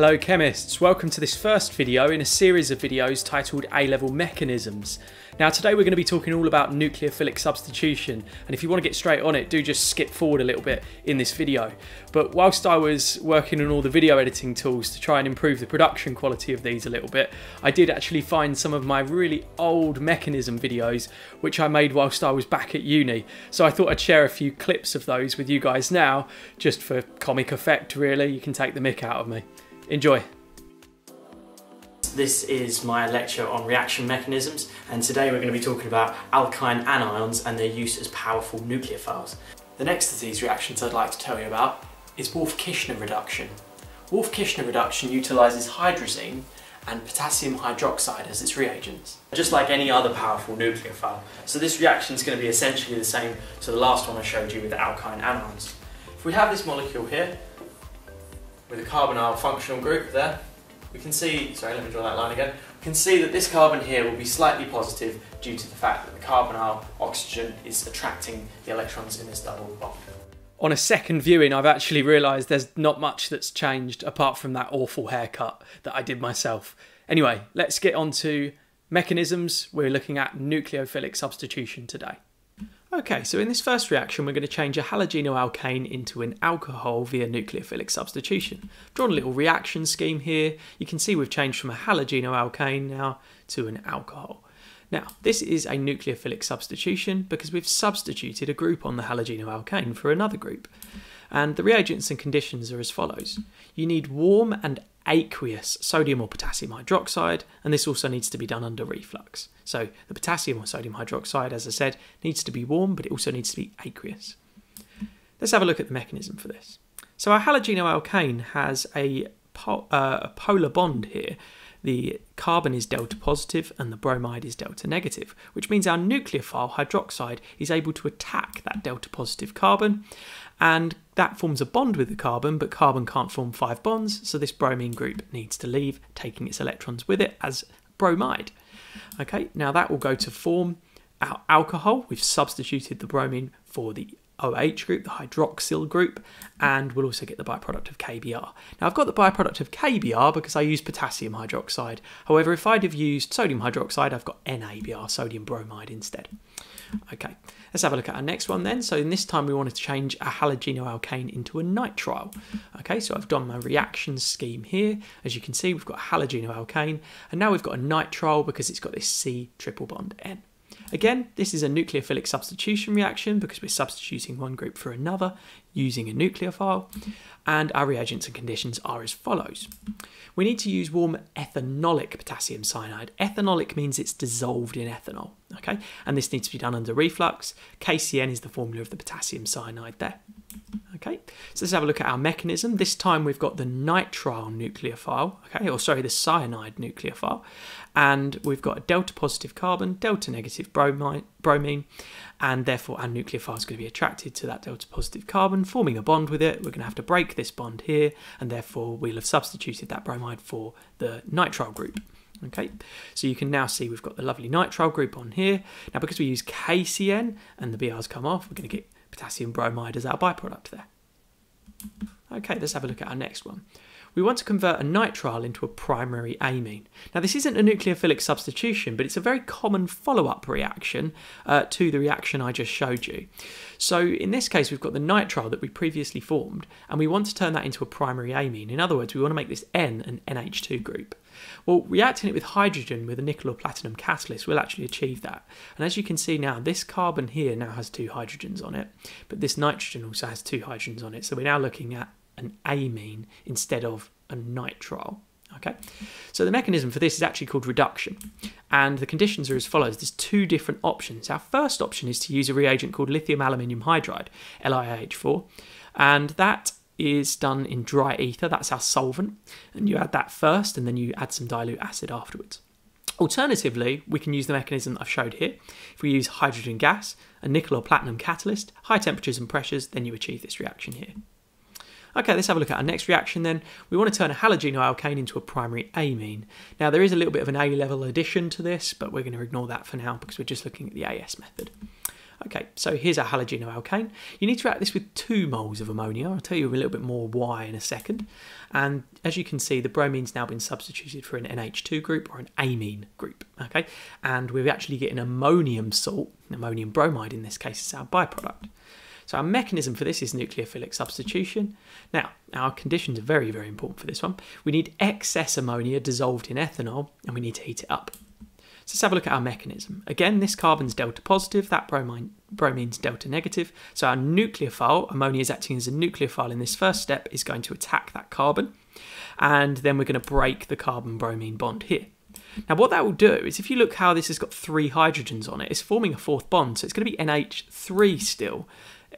Hello chemists, welcome to this first video in a series of videos titled A-Level Mechanisms. Now today we're going to be talking all about nucleophilic substitution and if you want to get straight on it do just skip forward a little bit in this video. But whilst I was working on all the video editing tools to try and improve the production quality of these a little bit, I did actually find some of my really old mechanism videos which I made whilst I was back at uni. So I thought I'd share a few clips of those with you guys now, just for comic effect really, you can take the mick out of me. Enjoy. This is my lecture on reaction mechanisms and today we're going to be talking about alkyne anions and their use as powerful nucleophiles. The next of these reactions I'd like to tell you about is Wolff-Kishner reduction. Wolff-Kishner reduction utilises hydrazine and potassium hydroxide as its reagents, just like any other powerful nucleophile. So this reaction is going to be essentially the same to the last one I showed you with the alkyne anions. If we have this molecule here, with a carbonyl functional group there, we can see, sorry let me draw that line again, we can see that this carbon here will be slightly positive due to the fact that the carbonyl oxygen is attracting the electrons in this double bond. On a second viewing, I've actually realised there's not much that's changed apart from that awful haircut that I did myself. Anyway, let's get on to mechanisms. We're looking at nucleophilic substitution today. Okay, so in this first reaction, we're going to change a halogenoalkane into an alcohol via nucleophilic substitution. I've drawn a little reaction scheme here. You can see we've changed from a halogenoalkane now to an alcohol. Now, this is a nucleophilic substitution because we've substituted a group on the halogenoalkane for another group. And the reagents and conditions are as follows. You need warm and aqueous sodium or potassium hydroxide, and this also needs to be done under reflux. So the potassium or sodium hydroxide, as I said, needs to be warm, but it also needs to be aqueous. Let's have a look at the mechanism for this. So our halogenoalkane has a, po uh, a polar bond here. The carbon is delta positive and the bromide is delta negative, which means our nucleophile hydroxide is able to attack that delta positive carbon and that forms a bond with the carbon, but carbon can't form five bonds, so this bromine group needs to leave, taking its electrons with it as bromide. Okay, now that will go to form our alcohol. We've substituted the bromine for the OH group, the hydroxyl group, and we'll also get the byproduct of KBr. Now I've got the byproduct of KBr because I used potassium hydroxide. However, if I'd have used sodium hydroxide, I've got NABr, sodium bromide instead. Okay, let's have a look at our next one then. So in this time we want to change a halogenoalkane into a nitrile. Okay, so I've done my reaction scheme here. As you can see, we've got a halogenoalkane, and now we've got a nitrile because it's got this C triple bond N. Again, this is a nucleophilic substitution reaction because we're substituting one group for another using a nucleophile, and our reagents and conditions are as follows. We need to use warm ethanolic potassium cyanide. Ethanolic means it's dissolved in ethanol, okay? And this needs to be done under reflux. KCN is the formula of the potassium cyanide there. Okay, so let's have a look at our mechanism. This time we've got the nitrile nucleophile, okay, or sorry, the cyanide nucleophile, and we've got a delta positive carbon, delta negative bromine, and therefore our nucleophile is going to be attracted to that delta positive carbon, forming a bond with it. We're going to have to break this bond here, and therefore we'll have substituted that bromide for the nitrile group. Okay, so you can now see we've got the lovely nitrile group on here. Now, because we use KCN and the BR's come off, we're going to get potassium bromide as our byproduct there. Okay, let's have a look at our next one. We want to convert a nitrile into a primary amine. Now, this isn't a nucleophilic substitution, but it's a very common follow up reaction uh, to the reaction I just showed you. So, in this case, we've got the nitrile that we previously formed, and we want to turn that into a primary amine. In other words, we want to make this N an NH2 group. Well, reacting it with hydrogen with a nickel or platinum catalyst will actually achieve that. And as you can see now, this carbon here now has two hydrogens on it, but this nitrogen also has two hydrogens on it. So we're now looking at an amine instead of a nitrile. Okay, so the mechanism for this is actually called reduction, and the conditions are as follows. There's two different options. Our first option is to use a reagent called lithium aluminium hydride, LiAH4, and that is done in dry ether, that's our solvent, and you add that first and then you add some dilute acid afterwards. Alternatively, we can use the mechanism I've showed here. If we use hydrogen gas, a nickel or platinum catalyst, high temperatures and pressures, then you achieve this reaction here. Okay, let's have a look at our next reaction then. We want to turn a halogenoalkane into a primary amine. Now there is a little bit of an A-level addition to this, but we're going to ignore that for now because we're just looking at the AS method. Okay, so here's our halogenoalkane. You need to react this with two moles of ammonia. I'll tell you a little bit more why in a second. And as you can see, the bromine's now been substituted for an NH2 group or an amine group. Okay, and we're actually getting ammonium salt, ammonium bromide in this case, is our byproduct. So our mechanism for this is nucleophilic substitution. Now, our conditions are very, very important for this one. We need excess ammonia dissolved in ethanol, and we need to heat it up. So let's have a look at our mechanism. Again, this carbon's delta positive, that bromine, bromine's delta negative. So our nucleophile, ammonia is acting as a nucleophile in this first step, is going to attack that carbon. And then we're going to break the carbon-bromine bond here. Now what that will do is if you look how this has got three hydrogens on it, it's forming a fourth bond, so it's going to be NH3 still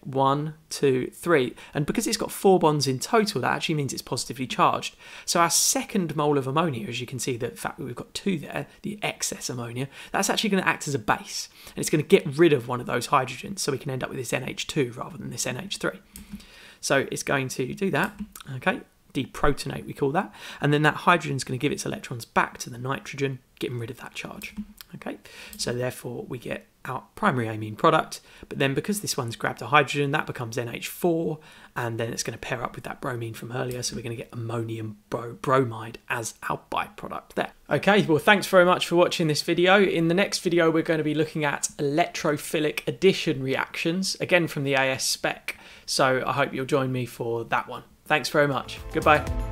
one, two, three. And because it's got four bonds in total, that actually means it's positively charged. So our second mole of ammonia, as you can see, the fact that we've got two there, the excess ammonia, that's actually going to act as a base. And it's going to get rid of one of those hydrogens, so we can end up with this NH2 rather than this NH3. So it's going to do that, okay, deprotonate we call that, and then that hydrogen is going to give its electrons back to the nitrogen, getting rid of that charge. Okay, so therefore we get our primary amine product, but then because this one's grabbed a hydrogen, that becomes NH4, and then it's going to pair up with that bromine from earlier, so we're going to get ammonium bro bromide as our byproduct there. Okay, well thanks very much for watching this video. In the next video we're going to be looking at electrophilic addition reactions, again from the AS spec, so I hope you'll join me for that one. Thanks very much. Goodbye.